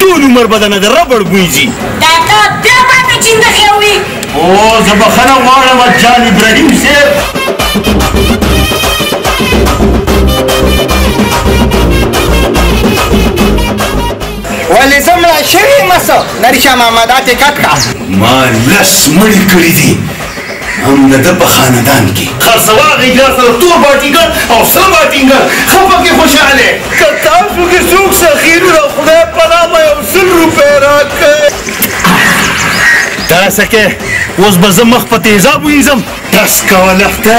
ټول عمر به دنه د ربړ بوی ځي دا تا بیا ماته چینده خیوي او زه بخنه غواړم جان ابراهیم صاحب ولې زه مړه شوی مسو نریشا ماما دا ټیکټ کا ما لس مړي کړي دي هم د ده په خاندان کې. خرڅوه هغه اجلاس ته د تور باټي ګر او سره باټي ګر ښه پکې خوشحاله. که تاسو کې څوک سخي نو د خدای په نامه یو سل روپۍ راکړئ. داسې کې اوس به زه مخ په تیزابو اینځم. ټس کوه لښته.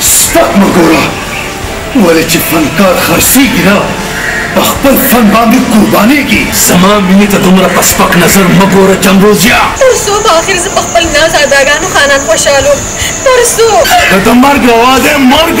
سپک مه ګوره ولې چې فنکار خرڅېږي نه په خپل فن باندې قربانېږي. زما مینې ته دومره په سپک نظر مه ګوره جمروزیه. تر څو په اخر زه په خپل ناز اداګانو خانان خوشالوم تر څو. که ته مرګ روا دی مرګ.